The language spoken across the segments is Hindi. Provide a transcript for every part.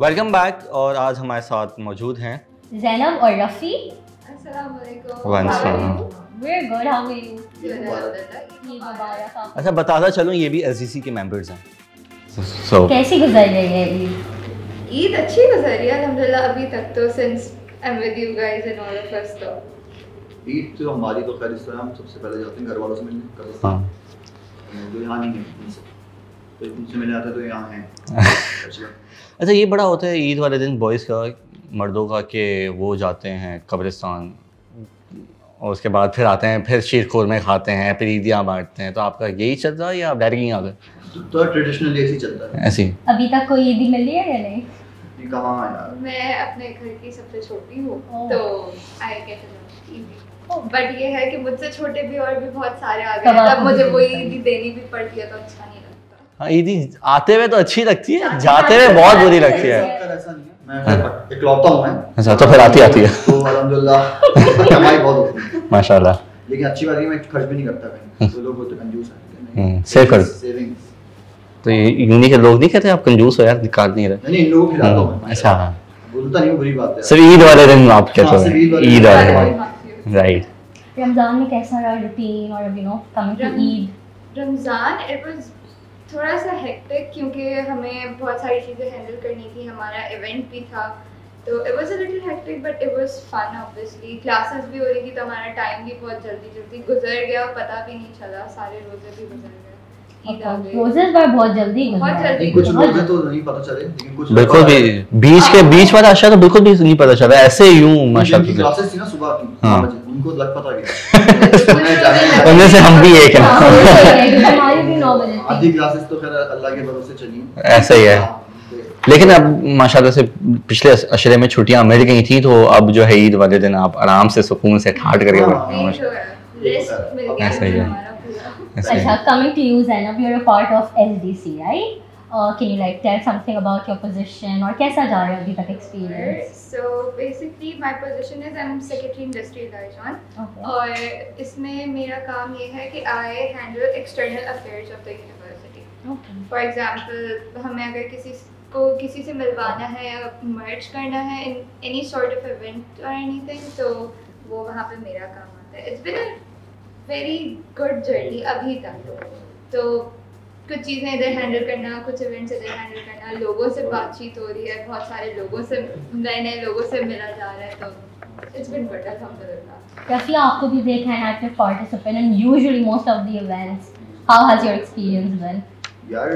वेलकम बैक और आज हमारे साथ मौजूद हैं Zainab or Rafi? One We're good. How are you? Alhamdulillah. Eid Mubarak आपको। अच्छा बताता चलूँ ये भी एस के मेंबर्स हैं सो कैसी गुजर रही है ईद? ईद अच्छी गुजरी है अल्हम्दुलिल्लाह अभी तक तो since I am with you guys and all of us तो ईद तो हमारी तो खैर इस तरह हम सबसे पहले जाते हैं घर वालों से मिलने हाँ कब्रिस्तान जो यहाँ नहीं है उनसे तो तो यहाँ हैं। अच्छा ये बड़ा होता है ईद वाले दिन बॉयज़ का मर्दों का कि वो जाते हैं कब्रिस्तान और उसके बाद फिर आते हैं फिर शीर खोरमे खाते हैं फिर ईदियाँ बांटते हैं। तो आपका यही चल रहा है या डायरेक्ट आ गए तो ट्रेडिशनली ऐसे चलता है। ऐसे अभी तक कोई ईदी मिली है या नहीं? ये कहाँ यार? मैं अपने घर की सबसे छोटी हूँ तो आई गेट बट ये है कि मुझसे छोटे भी और भी बहुत सारे आ गए तब मुझे वही ईदी देनी भी पड़ती है तो अच्छा नहीं हाँ ईदी आते हुए तो अच्छी लगती है जाते हुए बहुत बुरी लगती है। सबका ऐसा नहीं है। मैं इकलौता हूँ मैं। अच्छा तो फिर आती आती है। तो अल्हम्दुलिल्लाह कमाई बहुत होती है। माशाल्लाह। लेकिन अच्छी बात है मैं खर्च भी नहीं करता कहीं तो लोग बोलते कंजूस है। हम्म, save कर। सेविंग्स तो ये यूनी के लोग नहीं कहते आप कंजूस हो यार निकाल नहीं रहे। नहीं इन लोगों को खिलाता हूँ अच्छा हाँ। बोलता नहीं बुरी बात है। सिर्फ़ ईद वाले दिन आप कहते हाँ, ईद हो ईद वाले दिन। राइट रमज़ान में कैसा रहा रूटीन और you know coming to Eid? Ramzan it was थोड़ा सा हेक्टिक क्योंकि हमें बहुत सारी चीज़ें हैंडल करनी थी हमारा इवेंट भी था। तो it was a little hectic but it was fun obviously classes भी हो रही थी तो हमारा टाइम भी बहुत जल्दी जल्दी गुजर गया पता भी नहीं चला। सारे रोज़े भी गुजर गए। रोजेस पर बहुत जल्दी बहुत जल्दी। कुछ लोग तो नहीं पता चले लेकिन कुछ बिल्कुल भी बीच के बीच वाला तो बिल्कुल भी नहीं पता चला। ऐसे यूँ माशाल्लाह। क्लासेस थी ना सुबह की हाँ। उनको लग पता गया रोज़े। उनमें से हम भी एक हाँ, आधी क्लासेस तो खैर अल्लाह के भरोसे चली। ऐसा ही है। हाँ, लेकिन अब माशाल्लाह से पिछले अशरे में छुट्टियाँ मिल गई थी तो अब जो है ईद वाले दिन आप आराम से सुकून से ठाट करके हाँ, ऐसा ही है। अच्छा coming to you you're a part of LDC right? Uh, can you like tell something about your position और कैसा जा रहा है अभी तक experience So basically my position is I'm secretary industry liaison okay. और इसमें मेरा काम ये है कि I handle external affairs of the university. okay. For example हमें अगर किसी को किसी से मिलवाना है या merge करना है in any sort of event or anything तो वो वहाँ पे मेरा काम आता है. It's been a very good journey अभी तक तो कुछ चीज़ें इधर हैंडल करना कुछ इवेंट्स इधर हैंडल करना लोगों से बातचीत हो रही है बहुत सारे लोगों से नए नए लोगों से मिला जा रहा है तो इट्स बिन आपको भी देखा है active participant and usually most of the events. How has your experience been? यार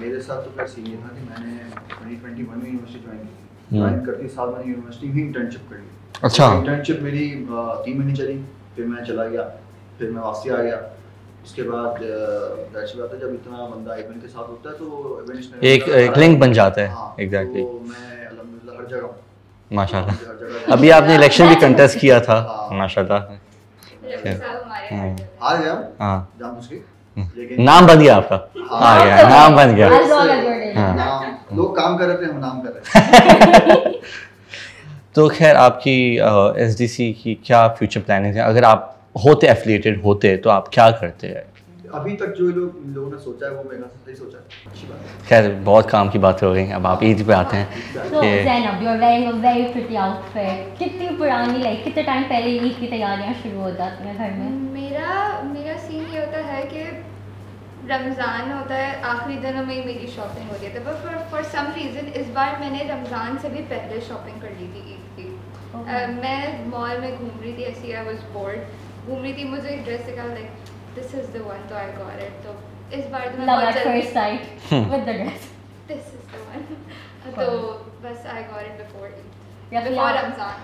मेरे साथ तो खैर सीन ये था कि मैंने 2021 में यूनिवर्सिटी ज्वाइन की। हम्म। ज्वाइन करते ही साल मैंने यूनिवर्सिटी में इंटर्नशिप कर ली। अच्छा। इंटर्नशिप मेरी तीन महीने चली फिर मैं चला गया फिर मैं वापसी आ गया। उसके बाद दैट्स बात है जब इतना बंदा इवेंट के साथ होता है तो एक एक लिंक बन जाता है। हाँ, एग्जैक्टली तो मैं अल्हम्दुलिल्लाह हर जगह माशाल्लाह। अभी आपने इलेक्शन भी कंटेस्ट किया था। हाँ। माशाल्लाह। हाँ। यहाँ पे। हार गया? हाँ। जान बुझ के। हम्म। नाम बन गया आपका। हाँ, आ गया नाम बन गया. हाँ। लोग काम कर रहे थे हम नाम कर रहे थे। तो खैर आपकी एस डी सी की क्या फ्यूचर प्लानिंग है? अगर आप होते एफिलिएटेड होते तो आप क्या करते हैं? अभी तक जो लोग लोगों ने सोचा है वो मेरे से सही सोचा है। अच्छी बात है। खैर बहुत काम की बात हो गई अब आप ईद पे आते हैं। So Zainab, you're wearing a very pretty outfit. कितनी पुरानी लाइक कितने टाइम पहले ईद की तैयारियाँ शुरू हो जाती हैं घर में? मेरा मेरा सीन ये होता है कि रमज़ान होता है आखिरी दिनों में मेरी शॉपिंग होती है। But for for some reason इस बार मैंने रमज़ान से भी पहले शॉपिंग कर ली थी ईद की। मैं मॉल में घूम रही थी ऐसी आई वाज बोर्ड घूम रही थी मुझे एक ड्रेस दिखा like this is the one तो आई गॉट इट तो इस बार तो मैं बहुत at जल्दी first sight with the this is the one तो बस आई गॉट इट बिफोर या फिर बिफोर आप- रमज़ान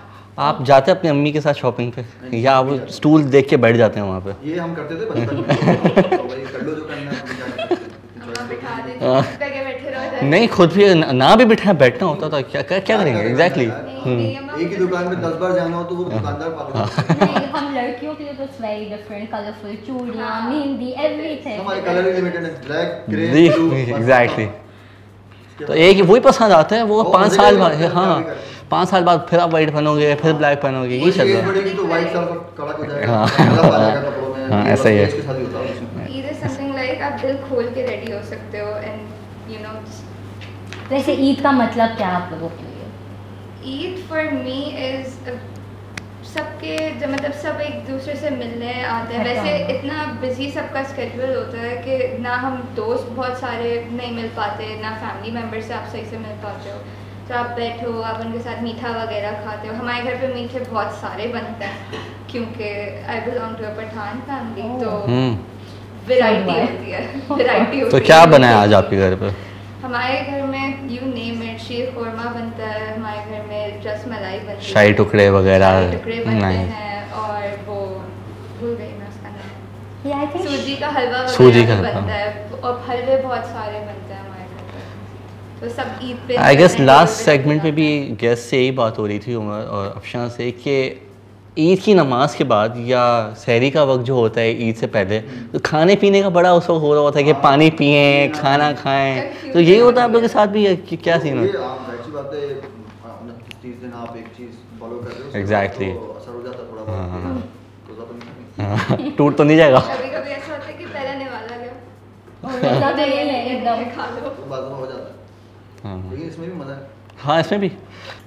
आप जाते हैं अपनी अम्मी के साथ शॉपिंग पे? या आप स्टूल देख के बैठ जाते हैं वहाँ पे? ये हम करते थे बचपन में। तो कर लो जो करना है। नहीं खुद भी ना भी बिठाए बैठना होता था क्या क्या, क्या करेंगे एग्जैक्टली अम्मा एक ही दुकान पे दस बार जाना हो तो वो दुकानदार पागल हाँ। है। हम लड़कियों के लिए तो वेरी डिफरेंट कलरफुल चूड़ियाँ हाँ। मेहंदी एवरीथिंग हमारे कलर लिमिटेड है ब्लैक ग्रे ब्लू एग्जैक्टली तो एक वही पसंद आता है वो पाँच साल बाद हाँ। पाँच साल बाद फिर आप वाइट पहनोगे फिर ब्लैक पहनोगे यही चल रहा है तो हो जाएगा हाँ। हाँ, ये ऐसा ही है। ही है आप दिल खोल के रेडी हो सकते हो एंड यू नो वैसे ईद का मतलब क्या है आप लोगों के लिए? ईद फॉर मी इज़ सबके जब मतलब सब एक दूसरे से मिलने आते हैं। अच्छा। वैसे इतना बिज़ी सबका स्केड्यूल होता है कि ना हम दोस्त बहुत सारे नहीं मिल पाते ना फैमिली मेंबर से आप सही से मिल पाते हो। तो आप बैठो आप उनके साथ मीठा वगैरह खाते हो। हमारे घर पे मीठे बहुत सारे बनते हैं क्योंकि I belong to a Pathan family तो हम्म। Variety So do I. होती है वैरायटी होती तो क्या बना है आज आपके घर पे? हमारे घर में you name it sheer khurma बनता है हमारे घर में रस मलाई बनती है। शाही टुकड़े वगैरह। शाही टुकड़े बनते हैं और वो भूल गई मैं उसका नाम। या आई थिंक सूजी का हलवा वगैरह सूजी भी का बनता है। और हलवे बहुत सारे बनते हैं हमारे घर पे। तो सब ईद पे आई गेस लास्ट सेगमेंट में भी गेस्ट से यही बात हो रही थी उमर और अफशान से कि ईद की नमाज़ के बाद या सहरी का वक्त जो होता है ईद से पहले तो खाने पीने का बड़ा उस वक्त हो रहा होता है कि पानी पिए खाना खाएँ। तो यही होता है आप लोग के साथ भी है कि क्या सीन है? Exactly. तो हो है हाँ, तो हाँ, टूट तो नहीं जाएगा। होता है। है इसमें भी।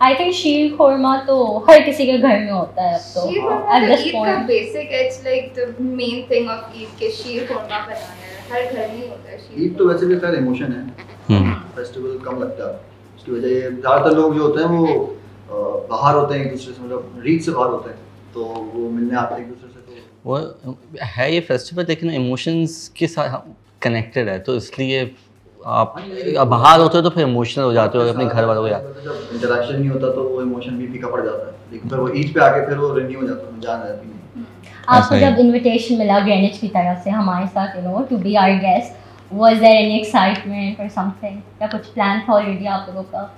आई थिंक शीर खोरमा तो हर किसी के घर में होता है अब तो। शीर। खोरमा at तो ईद का point basic it's like the main thing of Eid के शीर खोरमा बनाया है। हर घर में होता है ईद तो वैसे भी खैर इमोशन है। हम्म, फेस्टिवल कम लगता है। उसकी वजह ये ज़्यादातर लोग जो होते हैं वो बाहर होते हैं एक दूसरे से मतलब रीत से बाहर होते हैं। तो वो मिलने आते हैं एक दूसरे से तो वो है ये फेस्टिवल लेकिन इमोशंस के साथ कनेक्टेड है तो इसलिए आप बाहर होते हो तो फिर इमोशनल हो जाते हो अपने घर वालों के जब इंटरेक्शन नहीं होता तो वो इमोशन भी फीका पड़ जाता है। लेकिन फिर वो ईद पे आके फिर वो रिन्यू हो जाता है जान रहती है। आपको जब इनविटेशन मिला ग्रेनिच की तरफ़ से हमारे साथ you know to be our guest was there any excitement और समथिंग या कुछ प्लान था ऑलरेडी आप लोगों का?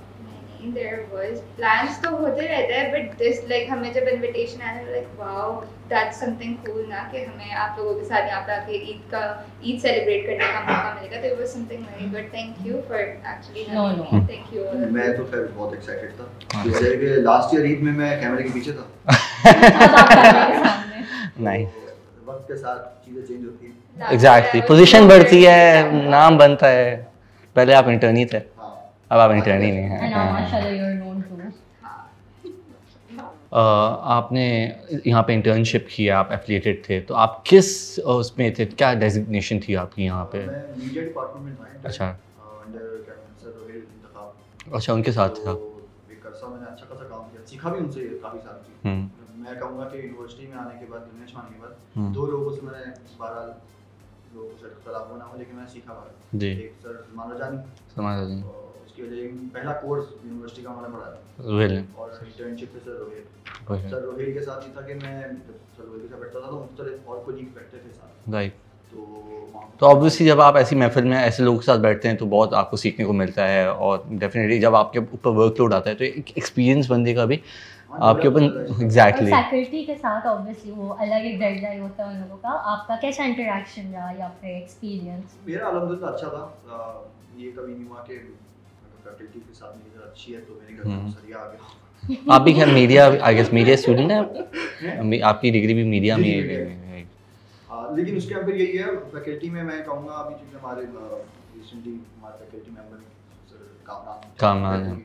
देयर वाज प्लान्स तो होते रहते हैं बट दिस लाइक हमें जब इनविटेशन आया like wow that's something cool ना कि हमें आप लोगों के साथ यहाँ पे आके ईद का ईद सेलिब्रेट करने का मौका मिलेगा. तो it was something very good thank you for actually No, no. Thank you मैं तो फिर बहुत एक्साइटेड था। हाँ। जैसे कि लास्ट ईयर ईद में मैं कैमरे के पीछे था। तो वक्त के साथ चीज़ें चेंज होती हैं। एग्जैक्टली पोजीशन बढ़ती है नाम बनता है। पहले आप इंटर्नी थे। हाँ अब आप इंटर्नी नहीं हैं। माशाल्लाह you are known to a, आपने यहाँ पे इंटर्नशिप किया आप एफिलिएटेड थे तो आप किस उसमें थे? क्या डेजिग्नेशन थी आपकी यहाँ पे? था अच्छा। अच्छा उनके साथ था। तो मैंने अच्छा खासा काम किया। सीखा भी उनसे काफ़ी सारी चीज़। हम्म। मैं कहूँगा कि यूनिवर्सिटी में आने के बाद दिनेश आने के बाद हम्म। दो लोगों से मैंने बारह लोगों से होना लेकिन मैंने सीखा बारह। जी। एक सर उसकी एक पहला कोर्स यूनिवर्सिटी का हमारा पढ़ा रोहिल। और इंटर्नशिप पे सर रोहिल। सर रोहिल के साथ ये था कि मैं सर रोहिल के साथ बैठता था तो मुख्तलिफ़ और कोलीग बैठते थे साथ। राइट तो तो ऑब्वियसली जब आप ऐसी महफिल में ऐसे लोगों के साथ बैठते हैं तो बहुत आपको सीखने को मिलता है और डेफिनेटली जब आपके ऊपर वर्कलोड आता है तो एक एक्सपीरियंस बनने का भी हाँ, आपके ऊपर है। एग्जैक्टली फैकल्टी के साथ ऑब्वियसली वो अलग एक दर्जा ही होता है उन लोगों का। आपका कैसा इंटरेक्शन रहा या फिर एक्सपीरियंस मेरा अलहमदिल्ला अच्छा था। ये कभी नहीं हुआ कि फैकल्टी के साथ मेरी अच्छी है तो मेरे घर में हम्म। सरिया आ गया। आप भी खैर media I guess media student हैं आपकी डिग्री भी मीडिया में जी, ही। है लेकिन उसके अंदर यही है फैकल्टी में मैं कहूँगा अभी चूँकि हमारे रिसेंटली हमारे फैकल्टी मेंबर है।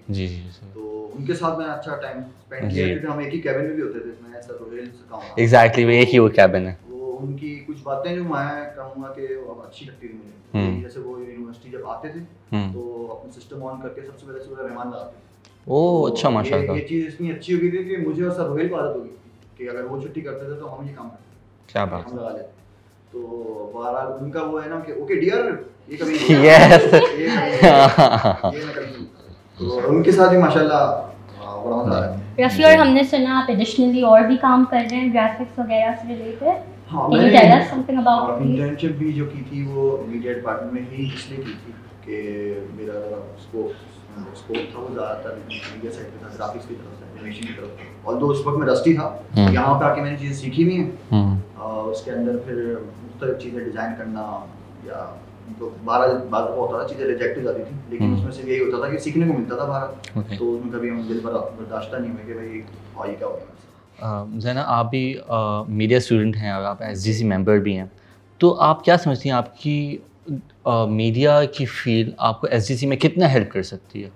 जी जी तो उनके साथ मैं अच्छा टाइम स्पेंड किया क्योंकि हम एक ही कैबिन में भी होते थे मैं सर रोहिल से कामरान एग्जैक्टली वो एक ही वो कैबिन है। उनकी कुछ बातें जो मैं कहूँगा कि अब अच्छी लगती थी मुझे। हम्म। जैसे वो यूनिवर्सिटी जब आते थे हम्म। तो अपना सिस्टम ऑन करके सबसे पहले सूर्य रहमान लगाते थे। ओ तो अच्छा माशाल्लाह। ये चीज़ इतनी अच्छी हो गई थी कि मुझे और सर रोहिल को आदत हो गई कि अगर वो छुट्टी करते थे तो हम ये काम करते क्या बात। हम लगा लेते तो बहरहाल उनका वो है ना कि ओके डियर ये कभी Yes. ये कभी-। तो उनके साथ ही माशाल्लाह बड़ा मज़ा आया। रफ़ी और हमने सुना आप एडिशनली और भी काम कर रहे हैं ग्राफिक्स वगैरह से रिलेटेड हाँ Can you something about it, internship भी जो की थी वो मीडिया डिपार्टमेंट में ही इसलिए की थी कि मेरा स्कोप स्कोप था वो ज़्यादातर मीडिया साइड पे था ग्राफिक्स की तरफ़ से एनिमेशन की तरफ़ और दो उस वक्त मैं रस्टी था हम्म। यहाँ पे आके मैंने चीज़ें सीखी भी हैं। हम्म। उसके अंदर फिर मुख्तलिफ़ चीज़ें डिज़ाइन करना या तो बारह बार दफ़ा होता था चीज़ें रिजेक्ट हो जाती थी लेकिन हम्म। उसमें से यही होता था कि सीखने को मिलता था बारह तो उसमें कभी हम दिल पर बर्दाश्त नहीं हुए कि भाई हाँ ये क्या हो। गया जैना आप भी मीडिया स्टूडेंट हैं और आप एसजीसी मेंबर भी हैं तो आप क्या समझती हैं आपकी मीडिया की फ़ील्ड आपको एसजीसी में कितना हेल्प कर सकती है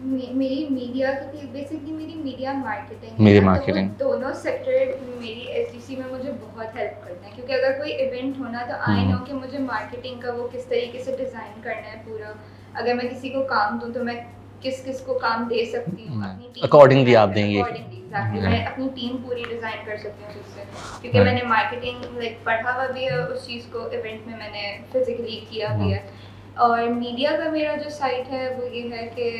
मे- मेरी मीडिया की फ़ील्ड बेसिकली मेरी मीडिया मार्केटिंग मेरी है ना, तो दोनों सेक्टर मेरी एसजीसी में मुझे बहुत हेल्प करते हैं क्योंकि अगर कोई इवेंट होना तो आई हम्म। नो कि मुझे मार्केटिंग का वो किस तरीके से डिज़ाइन करना है पूरा अगर मैं किसी को काम दूँ तो मैं किस किस को काम दे सकती हूँ हम्म। Accordingly आप देंगे। हम्म। मैं अपनी टीम पूरी डिज़ाइन कर सकती हूँ उससे। क्योंकि मैंने मार्केटिंग लाइक पढ़ा हुआ भी है उस चीज़ को इवेंट में मैंने फिजिकली किया भी हम्म। है। और मीडिया का मेरा जो साइट है वो ये है कि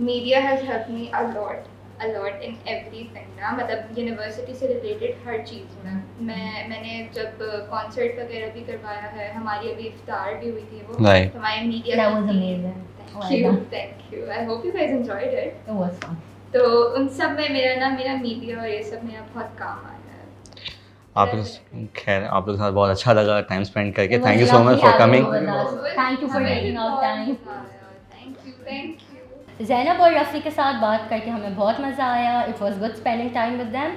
media has help me a lot a lot in everything ना। मतलब यूनिवर्सिटी से रिलेटेड हर चीज़ में। मैं मैंने जब कॉन्सर्ट वगैरह भी करवाया है हमारी अभी इफ्तार भी हुई थी वो तो हमारे media thank you. Thank you I hope you guys enjoyed it It was fun. तो उन सब में मेरा ना मेरा मीडिया और ये सब मेरा बहुत काम आ आप लोग खैर आप लोग के साथ बहुत अच्छा लगा टाइम स्पेंड करके। Thank you so much for coming thank you for making our time thank you thank you. Zainab और रफ़ी के साथ बात करके हमें बहुत मज़ा आया। It was good spending time with them